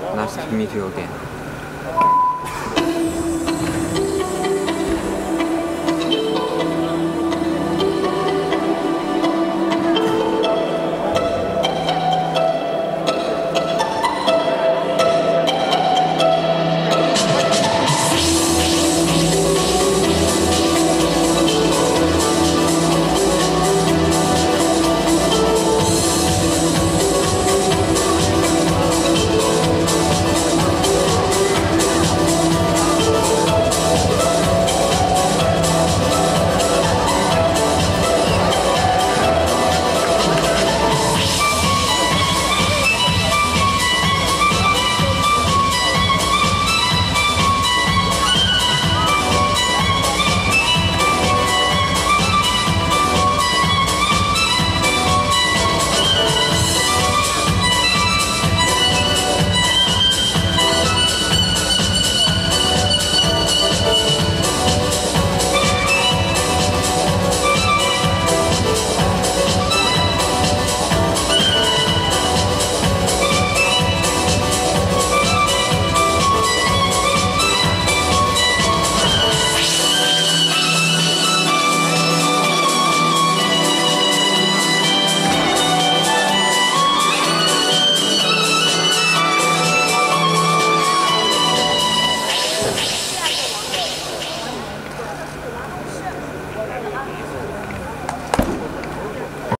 Nice to meet you again.